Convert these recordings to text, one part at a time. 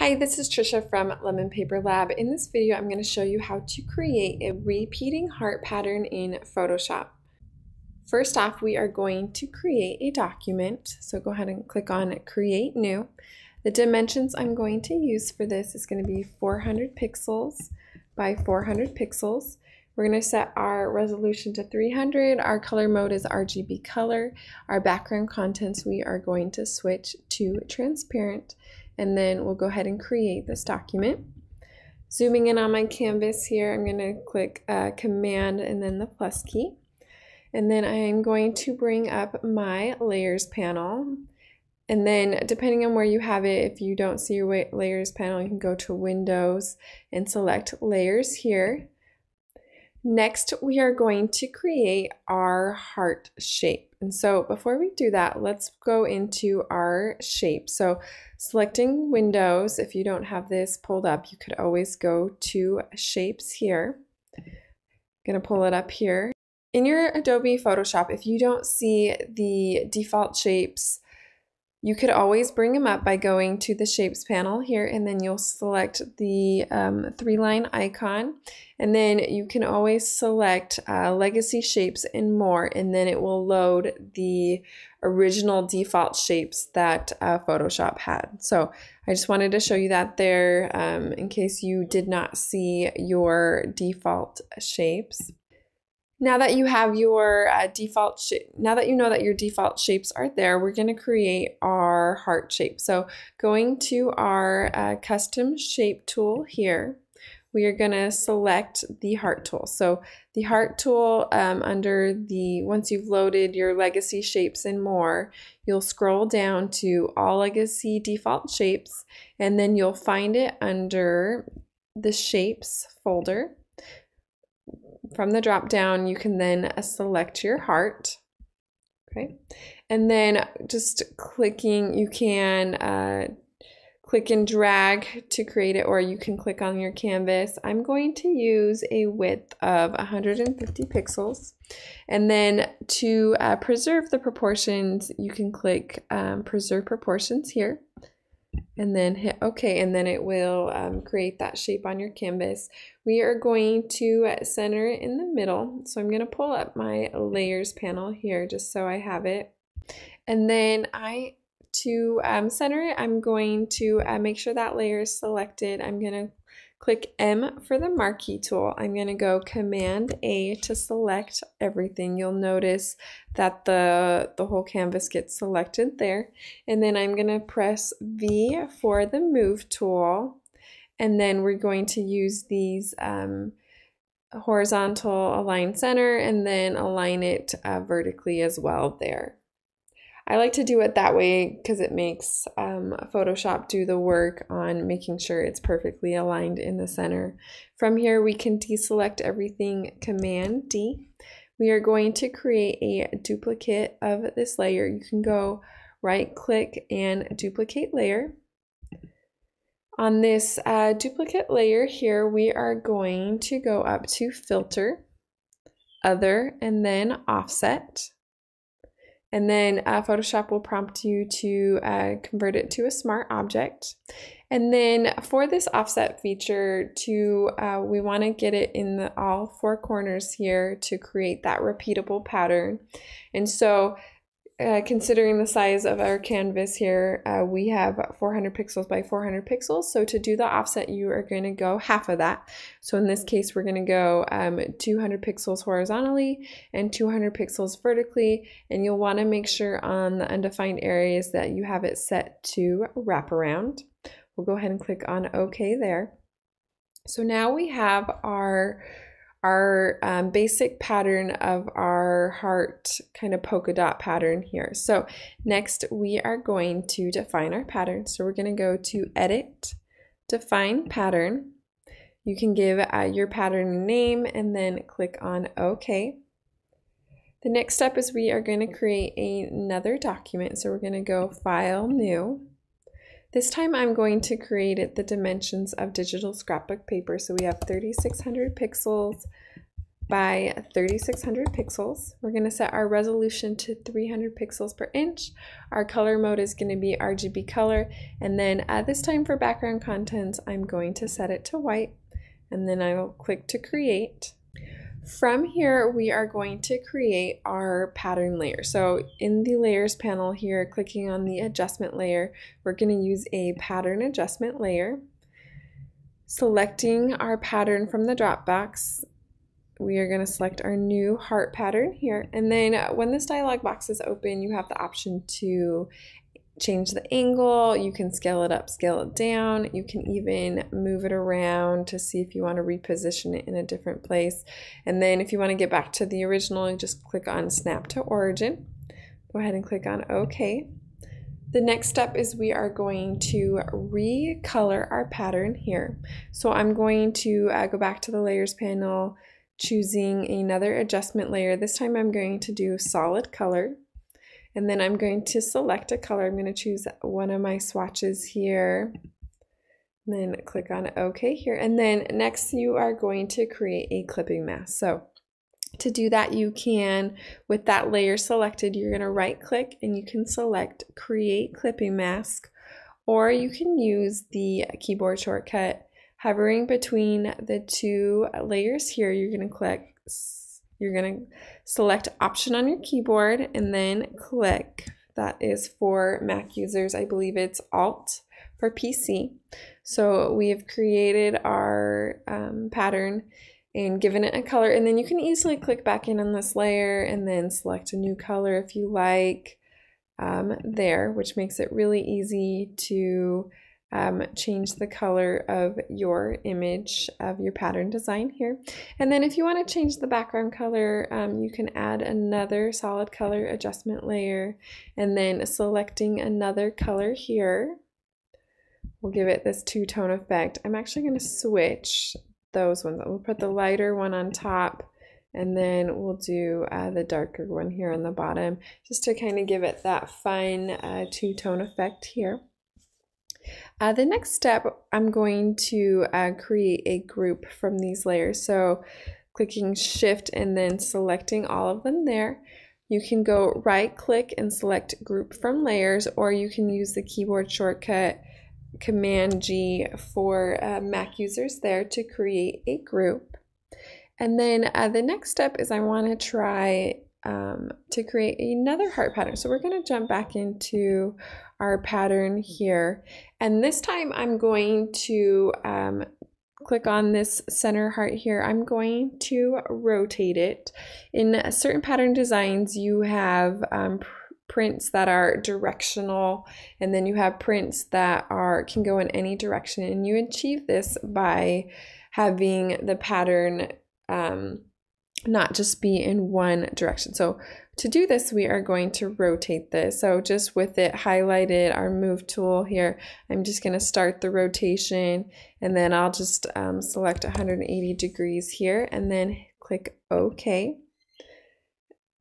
Hi, this is Tricia from Lemon Paper Lab. In this video, I'm going to show you how to create a repeating heart pattern in Photoshop. First off, we are going to create a document. So go ahead and click on Create New. The dimensions I'm going to use for this is going to be 400 pixels by 400 pixels. We're going to set our resolution to 300. Our color mode is RGB color. Our background contents we are going to switch to transparent and then we'll go ahead and create this document. Zooming in on my canvas here, I'm going to click uh, Command and then the plus key. And then I am going to bring up my layers panel. And then depending on where you have it, if you don't see your layers panel, you can go to Windows and select layers here. Next, we are going to create our heart shape. And so before we do that, let's go into our shape. So selecting windows, if you don't have this pulled up, you could always go to shapes here. I'm gonna pull it up here. In your Adobe Photoshop, if you don't see the default shapes you could always bring them up by going to the shapes panel here and then you'll select the um, three line icon and then you can always select uh, legacy shapes and more and then it will load the original default shapes that uh, Photoshop had. So I just wanted to show you that there um, in case you did not see your default shapes. Now that you have your uh, default shape, now that you know that your default shapes are there, we're going to create our heart shape. So going to our uh, custom shape tool here, we are going to select the heart tool. So the heart tool um, under the, once you've loaded your legacy shapes and more, you'll scroll down to all legacy default shapes, and then you'll find it under the shapes folder from the drop down, you can then uh, select your heart. Okay. And then just clicking, you can uh, click and drag to create it, or you can click on your canvas. I'm going to use a width of 150 pixels. And then to uh, preserve the proportions, you can click um, preserve proportions here and then hit OK and then it will um, create that shape on your canvas. We are going to center it in the middle. So I'm going to pull up my layers panel here just so I have it. And then I, to um, center it, I'm going to uh, make sure that layer is selected. I'm going to Click M for the marquee tool. I'm going to go Command A to select everything. You'll notice that the, the whole canvas gets selected there. And then I'm going to press V for the Move tool. And then we're going to use these um, horizontal align center and then align it uh, vertically as well there. I like to do it that way because it makes um, Photoshop do the work on making sure it's perfectly aligned in the center. From here, we can deselect everything Command D. We are going to create a duplicate of this layer. You can go right click and duplicate layer. On this uh, duplicate layer here, we are going to go up to filter, other, and then offset. And then uh, Photoshop will prompt you to uh, convert it to a smart object. And then for this offset feature, to uh, we want to get it in the all four corners here to create that repeatable pattern. And so uh, considering the size of our canvas here, uh, we have 400 pixels by 400 pixels. So to do the offset, you are going to go half of that. So in this case, we're going to go um, 200 pixels horizontally and 200 pixels vertically. And you'll want to make sure on the undefined areas that you have it set to wrap around. We'll go ahead and click on OK there. So now we have our our um, basic pattern of our heart kind of polka dot pattern here. So next we are going to define our pattern. So we're going to go to edit, define pattern. You can give uh, your pattern a name and then click on OK. The next step is we are going to create another document. So we're going to go File, New. This time I'm going to create it the dimensions of digital scrapbook paper. So we have 3600 pixels by 3600 pixels. We're going to set our resolution to 300 pixels per inch. Our color mode is going to be RGB color. And then at this time for background contents, I'm going to set it to white. And then I will click to create. From here, we are going to create our pattern layer. So in the layers panel here, clicking on the adjustment layer, we're going to use a pattern adjustment layer. Selecting our pattern from the drop box, we are going to select our new heart pattern here. And then when this dialog box is open, you have the option to change the angle, you can scale it up, scale it down, you can even move it around to see if you want to reposition it in a different place. And then if you want to get back to the original, just click on snap to origin. Go ahead and click on OK. The next step is we are going to recolor our pattern here. So I'm going to uh, go back to the layers panel, choosing another adjustment layer. This time I'm going to do solid color. And then I'm going to select a color. I'm going to choose one of my swatches here. And then click on OK here. And then next you are going to create a clipping mask. So to do that, you can, with that layer selected, you're going to right click and you can select Create Clipping Mask, or you can use the keyboard shortcut hovering between the two layers here, you're going to click, you're going to select option on your keyboard and then click. That is for Mac users. I believe it's Alt for PC. So we have created our um, pattern and given it a color and then you can easily click back in on this layer and then select a new color if you like um, there, which makes it really easy to um, change the color of your image of your pattern design here. And then if you want to change the background color, um, you can add another solid color adjustment layer and then selecting another color here will give it this two-tone effect. I'm actually going to switch those ones. We'll put the lighter one on top and then we'll do uh, the darker one here on the bottom just to kind of give it that fine uh, two-tone effect here. Uh, the next step, I'm going to uh, create a group from these layers. So clicking shift and then selecting all of them there. You can go right click and select group from layers or you can use the keyboard shortcut command G for uh, Mac users there to create a group. And then uh, the next step is I want to try um, to create another heart pattern. So we're going to jump back into our pattern here. And this time I'm going to um, click on this center heart here. I'm going to rotate it. In certain pattern designs, you have um, prints that are directional and then you have prints that are can go in any direction and you achieve this by having the pattern um, not just be in one direction. So to do this, we are going to rotate this. So just with it highlighted, our move tool here, I'm just going to start the rotation and then I'll just um, select 180 degrees here and then click OK.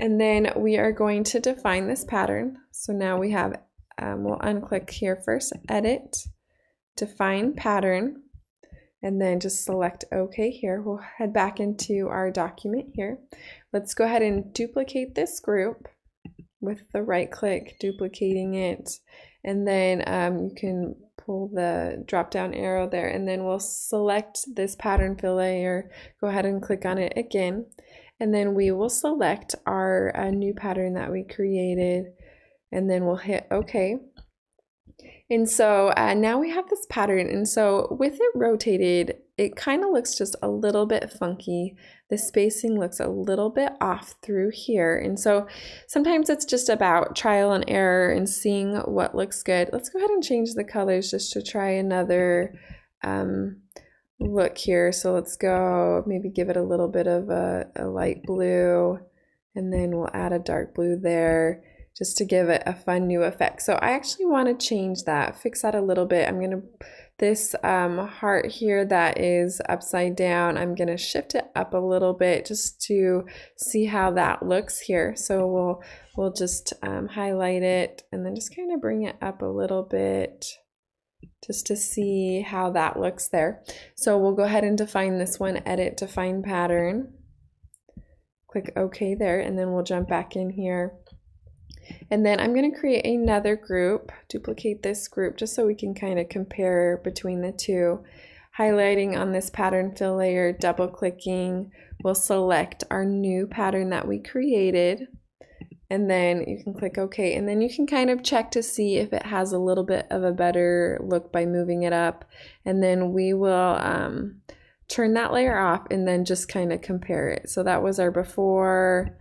And then we are going to define this pattern. So now we have, um, we'll unclick here first, edit, define pattern and then just select OK here. We'll head back into our document here. Let's go ahead and duplicate this group with the right click, duplicating it. And then um, you can pull the drop down arrow there and then we'll select this pattern fill layer, go ahead and click on it again. And then we will select our uh, new pattern that we created and then we'll hit OK. And so uh, now we have this pattern. And so with it rotated, it kind of looks just a little bit funky. The spacing looks a little bit off through here. And so sometimes it's just about trial and error and seeing what looks good. Let's go ahead and change the colors just to try another um, look here. So let's go maybe give it a little bit of a, a light blue and then we'll add a dark blue there just to give it a fun new effect. So I actually want to change that, fix that a little bit. I'm going to, this um, heart here that is upside down, I'm going to shift it up a little bit just to see how that looks here. So we'll, we'll just um, highlight it and then just kind of bring it up a little bit just to see how that looks there. So we'll go ahead and define this one, edit define pattern. Click OK there, and then we'll jump back in here. And then I'm going to create another group, duplicate this group just so we can kind of compare between the two. Highlighting on this pattern fill layer, double clicking, we'll select our new pattern that we created. And then you can click OK. And then you can kind of check to see if it has a little bit of a better look by moving it up. And then we will um, turn that layer off and then just kind of compare it. So that was our before.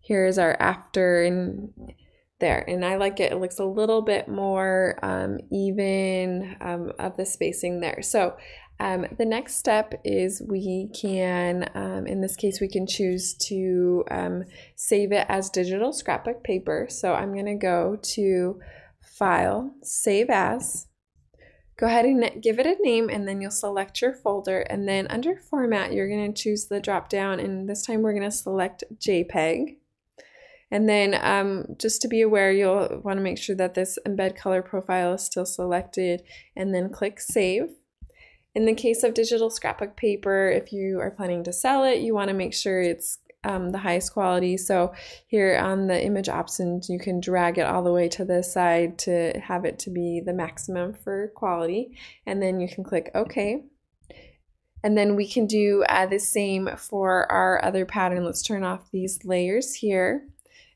Here's our after. And there and I like it it looks a little bit more um, even um, of the spacing there so um, the next step is we can, um, in this case, we can choose to um, save it as digital scrapbook paper. So I'm going to go to File, Save As. Go ahead and give it a name and then you'll select your folder. And then under Format, you're going to choose the drop down. And this time we're going to select JPEG. And then um, just to be aware, you'll want to make sure that this embed color profile is still selected and then click Save. In the case of digital scrapbook paper, if you are planning to sell it, you want to make sure it's um, the highest quality. So here on the image options, you can drag it all the way to the side to have it to be the maximum for quality. And then you can click OK. And then we can do uh, the same for our other pattern. Let's turn off these layers here.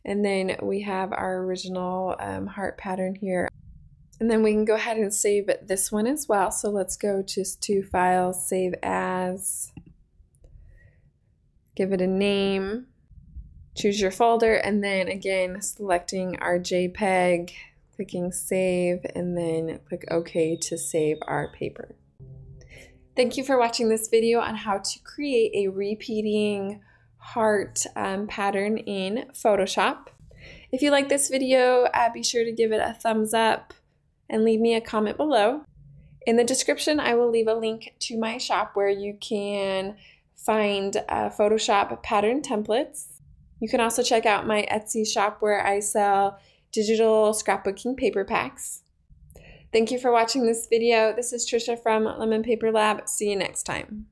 And then we have our original um, heart pattern here. And then we can go ahead and save this one as well. So let's go just to Files, Save As, give it a name, choose your folder, and then again, selecting our JPEG, clicking Save, and then click OK to save our paper. Thank you for watching this video on how to create a repeating heart um, pattern in Photoshop. If you like this video, uh, be sure to give it a thumbs up and leave me a comment below. In the description, I will leave a link to my shop where you can find uh, Photoshop pattern templates. You can also check out my Etsy shop where I sell digital scrapbooking paper packs. Thank you for watching this video. This is Tricia from Lemon Paper Lab. See you next time.